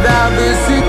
about the city.